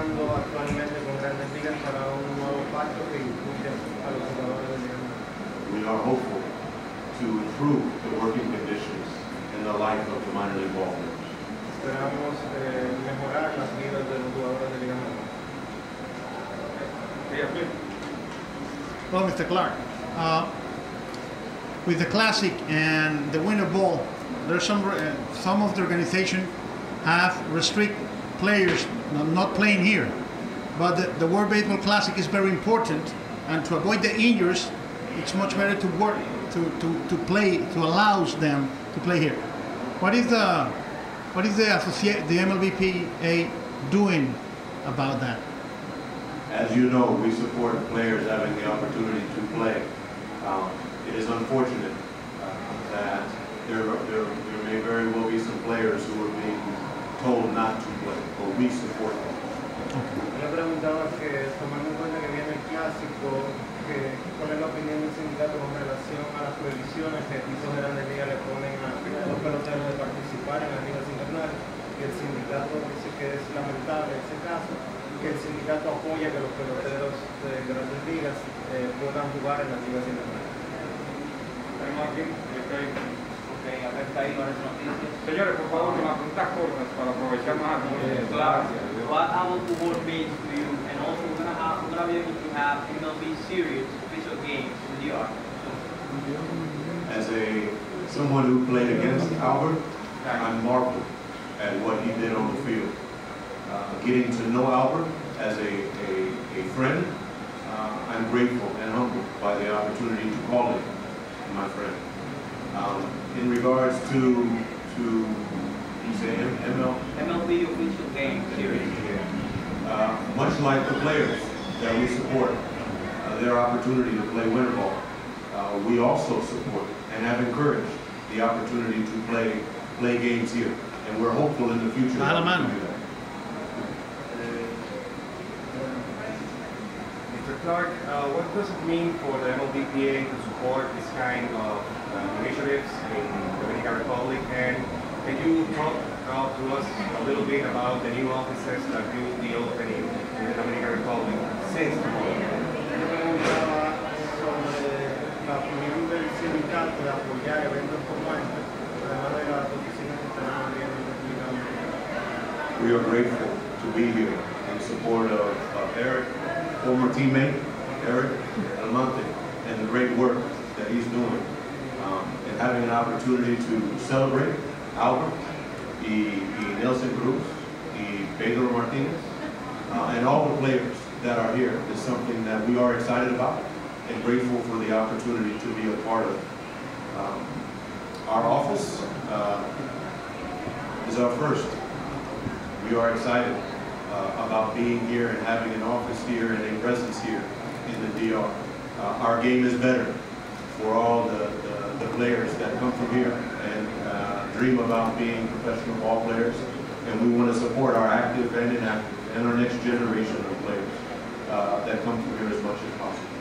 trabajando actualmente con Grandes Ligas para un nuevo pacto que incluya a los jugadores de Liga Menor. We are hopeful to improve the working conditions and the life of the minor league ball players. Esperamos eh, mejorar las vidas de los jugadores de Liga Menor. Well, Mr. Clark, uh, with the Classic and the Winter Ball, there's some uh, some of the organization have restrict players not, playing here, but the, the World Baseball Classic is very important, and to avoid the injuries, it's much better to work to, to, to play to allows them to play here. What is the what is the associate the MLBPA doing about that? As you know, we support players having the opportunity to play. Um, it is unfortunate uh, that there, there, there may very well be some players who are being told not to play, them. Le preguntaba que tomando en cuenta que viene el clásico, que, cuál es la opinión del sindicato con relación a las prohibiciones que de grandes ligas le ponen a los peloteros de participar en las ligas invernales. Y el sindicato dice que es lamentable ese caso, que el sindicato apoya que los peloteros de grandes ligas eh, puedan jugar en las ligas invernales. Señores, por favor, con las preguntas cortas para aprovechar más. Claro. What our award means to you, and also we're gonna have, we're gonna be able to have MLB series official games in the yard. As a, someone who played against Albert, I'm marveled at what he did on the field. Uh, getting to know Albert as a, a, a friend, uh, I'm grateful and humbled by the opportunity to call him my friend. Um, in regards to, to, you say M- ML? MLB official game series. Uh, much like the players that we support, uh, their opportunity to play winter ball, uh, we also support and have encouraged the opportunity to play, play games here. And we're hopeful in the future that we can do that. Mr. Clark, uh, what does it mean for the MLBPA to support this kind of uh, initiatives in the Dominican Republic? And can you talk uh, to us a little bit about the new offices that you will be opening in the Dominican Republic since tomorrow? We are grateful to be here in support of, former teammate Eric Almonte, and the great work that he's doing. Um, and having an opportunity to celebrate Albert, y Nelson Cruz, y Pedro Martinez, uh, and all the players that are here is something that we are excited about and grateful for the opportunity to be a part of. Um, our office uh, is our first we are excited uh, about being here and having an office here and a presence here in the DR. Uh, our game is better for all the, the, the players that come from here and uh, dream about being professional ball players. And we want to support our active and inactive and our next generation of players uh, that come from here as much as possible.